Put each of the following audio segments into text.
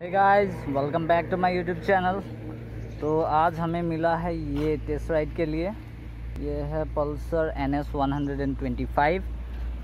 Guys welcome back to my YouTube channel तो आज हमें मिला है ये टेस्ट राइड के लिए। ये है Pulsar N S one hundred and twenty five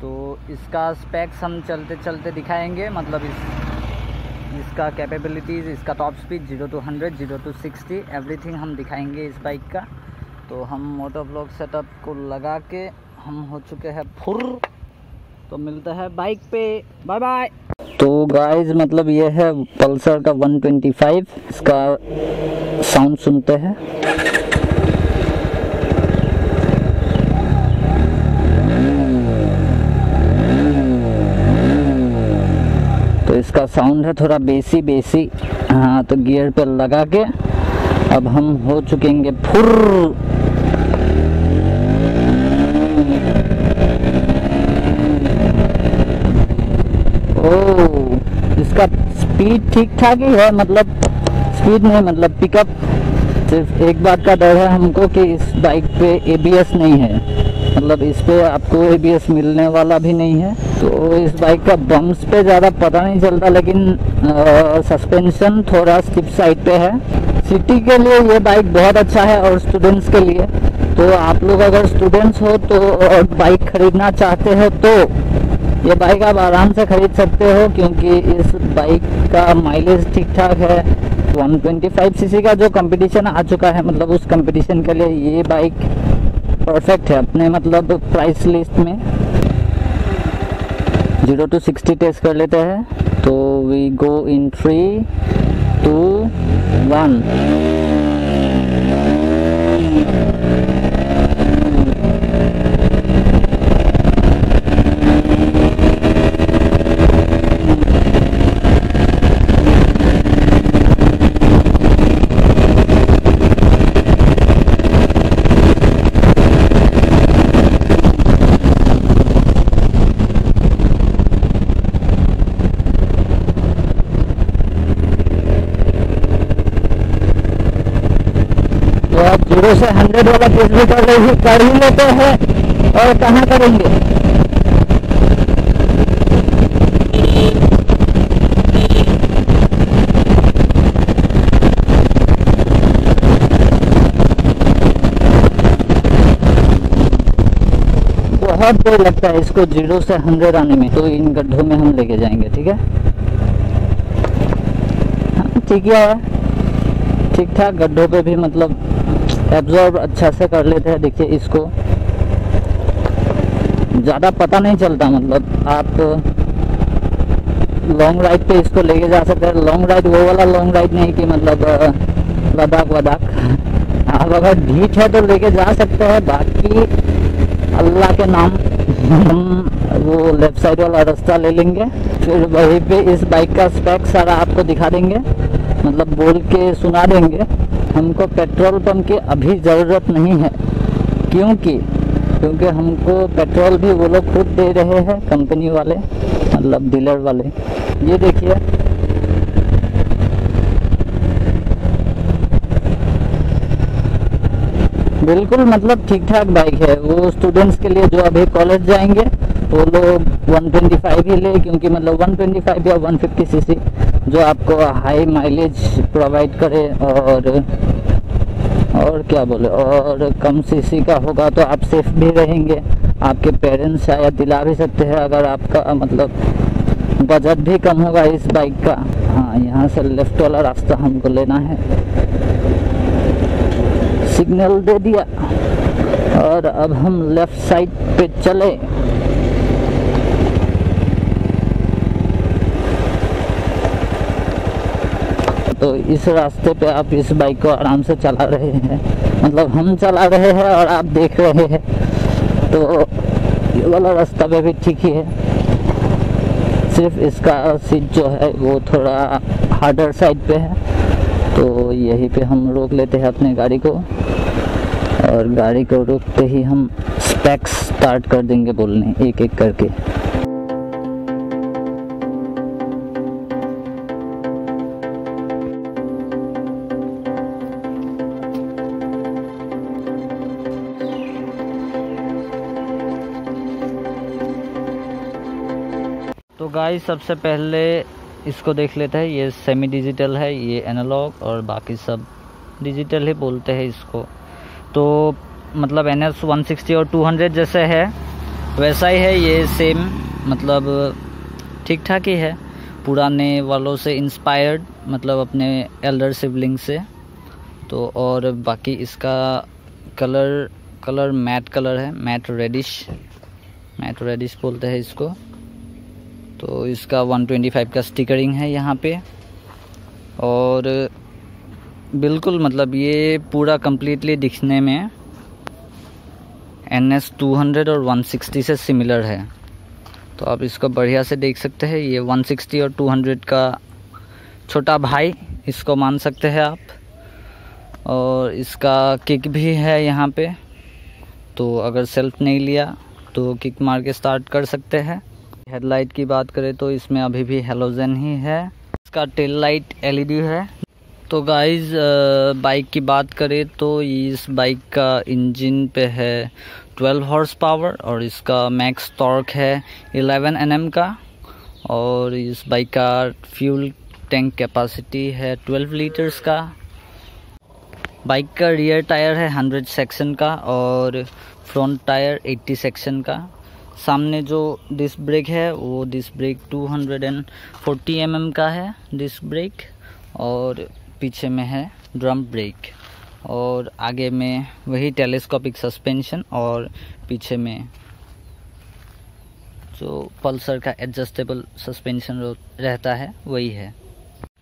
तो इसका स्पेक्स हम चलते चलते दिखाएँगे। मतलब इस, इसका कैपेबिलिटीज़ इसका top speed zero to hundred zero to sixty everything हम दिखाएँगे इस बाइक का। तो हम मोटो ब्लॉक सेटअप को लगा के हम हो चुके हैं फुर। तो मिलता है बाइक पे। बाय बाय तो गाइस मतलब ये है पल्सर का 125 इसका साउंड सुनते हैं। तो इसका साउंड है थोड़ा बेसी बेसी हाँ तो गियर पे लगा के अब हम हो चुकेंगे फुर इसका स्पीड ठीक ठाक ही है मतलब स्पीड नहीं मतलब पिकअप सिर्फ़ एक बात का डर है हमको कि इस बाइक पे एबीएस नहीं है। मतलब इस पे आपको एबीएस मिलने वाला भी नहीं है। तो इस बाइक का बम्स पे ज़्यादा पता नहीं चलता, लेकिन सस्पेंशन थोड़ा स्टिप साइड पे है। सिटी के लिए ये बाइक बहुत अच्छा है और स्टूडेंट्स के लिए। तो आप लोग अगर स्टूडेंट्स हो तो और बाइक खरीदना चाहते हो तो ये बाइक आप आराम से खरीद सकते हो क्योंकि इस बाइक का माइलेज ठीक ठाक है 125 सीसी का जो कंपटीशन आ चुका है मतलब उस कंपटीशन के लिए ये बाइक परफेक्ट है अपने मतलब प्राइस लिस्ट में। ज़ीरो टू सिक्सटी टेस्ट कर लेते हैं। तो we go in three two one तो ज़ीरो से हंड्रेड वाला केस भी कर रही कर ही लेते हैं और कहाँ करेंगे? बहुत देर लगता है इसको ज़ीरो से हंड्रेड आने में तो इन गड्ढों में हम लेके जाएँगे ठीक है? हाँ, ठीक है ठीक ठाक गड्ढों पे भी मतलब एब्जॉर्ब अच्छा से कर लेते हैं, देखिए इसको। ज़्यादा पता नहीं चलता मतलब आप लॉन्ग राइड पे इसको लेके जा सकते हैं। लॉन्ग राइड वो वाला लॉन्ग राइड नहीं कि मतलब लद्दाख वदाख आप अगर ढीठ है तो लेके जा सकते हैं, बाकी अल्लाह के नाम हम वो लेफ़्ट साइड वाला रास्ता ले लेंगे। फिर वहीं पे इस बाइक का स्पेक सारा आपको दिखा देंगे। मतलब बोल के सुना देंगे। हमको पेट्रोल पंप की अभी ज़रूरत नहीं है। क्योंकि क्योंकि हमको पेट्रोल भी वो लोग खुद दे रहे हैं, कंपनी वाले मतलब डीलर वाले। ये देखिए। बिल्कुल मतलब ठीक ठाक बाइक है। वो स्टूडेंट्स के लिए जो अभी कॉलेज जाएँगे, वो लोग 125 ही ले, क्योंकि मतलब 125 या 150 सीसी जो आपको हाई माइलेज प्रोवाइड करे और और क्या बोले, और कम सीसी का होगा तो आप सेफ़ भी रहेंगे। आपके पेरेंट्स शायद दिला भी सकते हैं अगर आपका मतलब बजट भी कम होगा इस बाइक का। हाँ यहाँ से लेफ़्ट वाला रास्ता हमको लेना है। सिग्नल दे दिया। और अब हम लेफ़्ट साइड पे चले। तो इस रास्ते पे आप इस बाइक को आराम से चला रहे हैं। मतलब हम चला रहे हैं और आप देख रहे हैं। तो ये वाला रास्ता पे भी ठीक ही है। सिर्फ़ इसका सीट जो है वो थोड़ा हार्डर साइड पे है। तो यहीं पे हम रोक लेते हैं अपने गाड़ी को। और गाड़ी को रोकते ही हम स्पैक्स स्टार्ट कर देंगे बोलने एक एक करके। गाइस सबसे पहले इसको देख लेते हैं। ये सेमी डिजिटल है, ये एनालॉग और बाकी सब डिजिटल ही बोलते हैं इसको। तो मतलब एन एस वन सिक्सटी और टू हंड्रेड जैसे है, वैसा ही है ये सेम मतलब ठीक ठाक ही है। पुराने वालों से इंस्पायर्ड मतलब अपने एल्डर सिबलिंग से। तो और बाकी इसका कलर कलर मैट कलर है मैट रेडिश मैट रेडिश बोलते हैं इसको। तो इसका 125 का स्टिकरिंग है यहाँ पे। और बिल्कुल मतलब ये पूरा कम्प्लीटली दिखने में एन एस टू हंड्रेड और 160 से सिमिलर है। तो आप इसको बढ़िया से देख सकते हैं। ये 160 और 200 का छोटा भाई, इसको मान सकते हैं आप। और इसका किक भी है यहाँ पे। तो अगर सेल्फ नहीं लिया तो किक मार के स्टार्ट कर सकते हैं। हेडलाइट की बात करें तो इसमें अभी भी हेलोजन ही है। इसका टेल लाइट एलईडी है। तो गाइज़ बाइक की बात करें तो इस बाइक का इंजन पे है 12 हॉर्स पावर और इसका मैक्स टॉर्क है 11 एनएम का। और इस बाइक का फ्यूल टैंक कैपेसिटी है 12 लीटर्स का। बाइक का रियर टायर है 100 सेक्शन का और फ्रंट टायर 80 सेक्शन का। सामने जो डिस्क ब्रेक है, वो डिस्क ब्रेक 240 mm का है डिस्क ब्रेक और पीछे में है ड्रम ब्रेक और आगे में वही टेलीस्कोपिक सस्पेंशन और पीछे में जो पल्सर का एडजस्टेबल सस्पेंशन रहता है, वही है।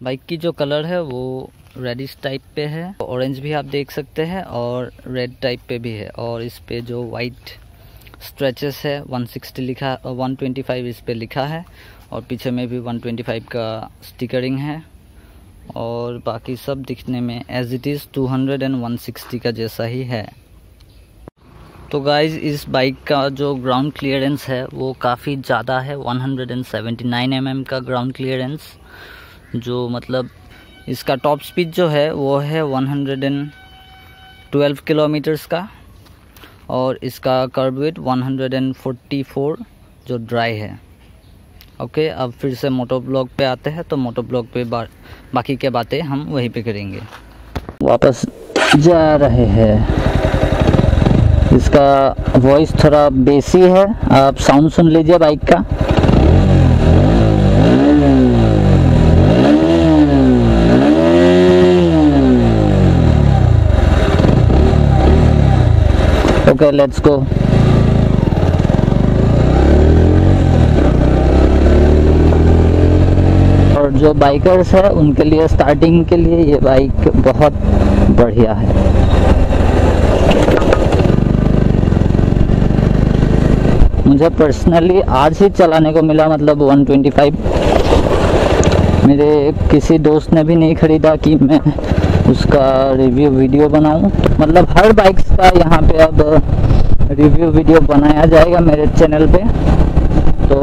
बाइक की जो कलर है, वो रेडिश टाइप पे है। ऑरेंज भी आप देख सकते हैं और रेड टाइप पे भी है और इस पे जो वाइट स्ट्रेचेस है 160 लिखा और 125 इस पे लिखा है, और पीछे में भी 125 का स्टिकरिंग है, और बाकी सब दिखने में एज इट इज़ 200 एंड 160 का जैसा ही है। तो गाइज़ इस बाइक का जो ग्राउंड क्लियरेंस है, वो काफ़ी ज़्यादा है 179 mm का ग्राउंड क्लियरेंस जो मतलब इसका टॉप स्पीड जो है, वो है 112 किलोमीटर्स का। और इसका कर्ब वेट 144 जो ड्राई है। ओके अब फिर से मोटो ब्लॉक पे आते हैं तो मोटो ब्लॉक पे बा, बाकी के बातें हम वहीं पे करेंगे। वापस जा रहे हैं। इसका वॉइस थोड़ा बेसी है। आप साउंड सुन लीजिए बाइक का। Okay, let's go. और जो बाइकर्स है, उनके लिए स्टार्टिंग के लिए ये बाइक बहुत बढ़िया है। मुझे पर्सनली आज ही चलाने को मिला मतलब 125 मेरे किसी दोस्त ने भी नहीं ख़रीदा कि मैं उसका रिव्यू वीडियो बनाऊँ। मतलब हर बाइक्स का यहाँ पे अब रिव्यू वीडियो बनाया जाएगा मेरे चैनल पे। तो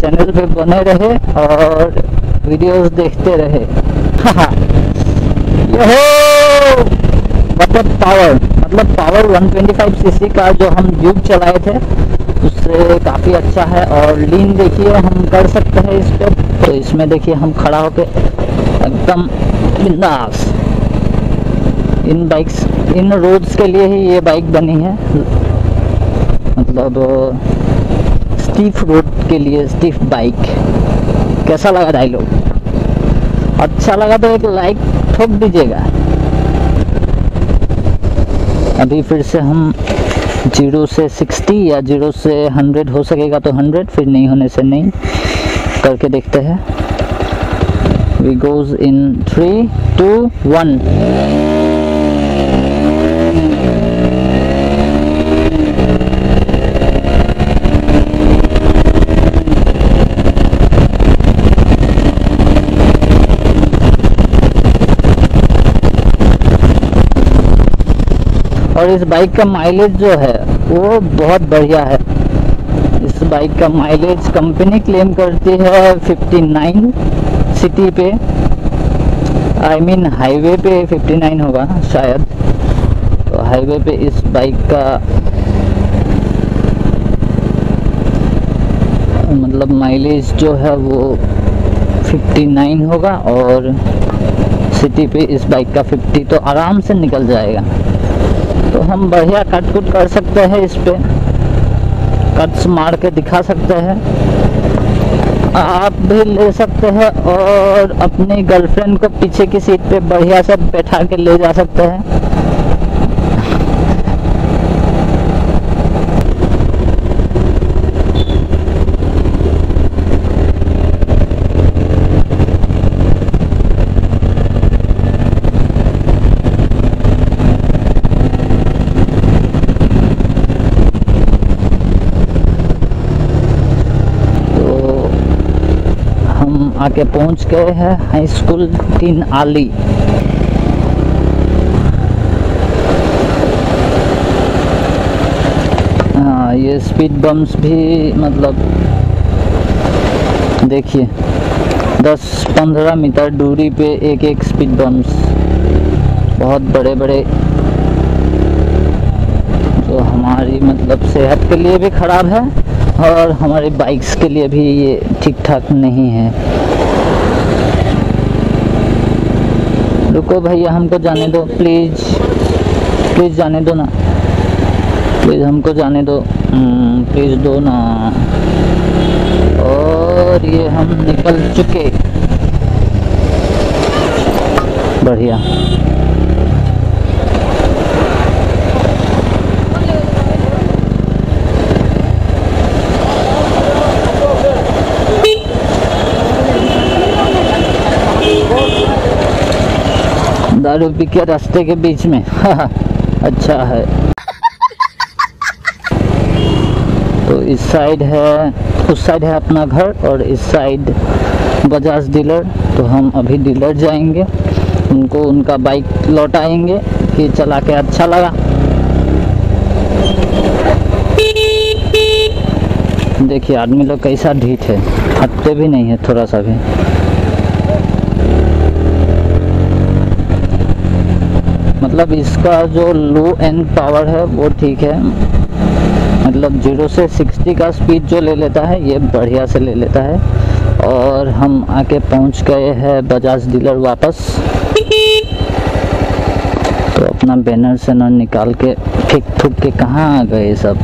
चैनल पे बने रहे और वीडियोस देखते रहे। मतलब पावर मतलब पावर 125 सीसी का जो हम ड्यूब चलाए थे, उससे काफ़ी अच्छा है और लीन देखिए हम कर सकते हैं इस पर तो इसमें देखिए हम खड़ा होके एकदम बिंदास। इन बाइक्स इन रोड्स के लिए ही ये बाइक बनी है। मतलब स्टीफ रोड के लिए स्टीफ बाइक कैसा लगा डायलॉग अच्छा लगा तो एक लाइक ठोक दीजिएगा। अभी फिर से हम ज़ीरो से सिक्सटी या ज़ीरो से हंड्रेड हो सकेगा तो हंड्रेड फिर नहीं होने से नहीं करके देखते हैं। We goes in three two one और इस बाइक का माइलेज जो है, वो बहुत बढ़िया है। इस बाइक का माइलेज कंपनी क्लेम करती है 59 सिटी पे। आई मीन हाईवे पे 59 होगा शायद। तो हाईवे पे इस बाइक का मतलब माइलेज जो है वो 59 होगा और सिटी पे इस बाइक का 50 तो आराम से निकल जाएगा। तो हम बढ़िया कट कुट कर सकते हैं इस पर कट्स मार के दिखा सकते हैं। आप भी ले सकते हैं और अपनी गर्लफ्रेंड को पीछे की सीट पे बढ़िया से बैठा के ले जा सकते हैं तो हम आके पहुँच गए हैं, हाई स्कूल तीन आली। हाँ ये स्पीड बम्स भी मतलब देखिए 10-15 मीटर दूरी पे एक एक स्पीड बम्स बहुत बड़े बड़े जो हमारी मतलब सेहत के लिए भी ख़राब है और हमारी बाइक्स के लिए भी ये ठीक ठाक नहीं है। रुको भैया, हमको जाने दो प्लीज़ प्लीज़ जाने दो ना। प्लीज़ हमको जाने दो। प्लीज़ दो ना। और ये हम निकल चुके। बढ़िया। दारू पी के रास्ते के बीच में। अच्छा है। तो इस साइड है, उस साइड है अपना घर और इस साइड बजाज डीलर। तो हम अभी डीलर जाएँगे। उनको उनका बाइक लौटाएँगे कि चला के अच्छा लगा। देखिए, आदमी लोग कैसा ढीठ है। हटते भी नहीं है थोड़ा सा भी। मतलब इसका जो लो एंड पावर है, वो ठीक है। मतलब ज़ीरो से सिक्सटी का स्पीड जो ले लेता है, ये बढ़िया से ले लेता है। और हम आके पहुँच गए हैं बजाज डीलर वापस। तो अपना बैनर से निकाल के फेंक ठुक के कहाँ आ गए सब?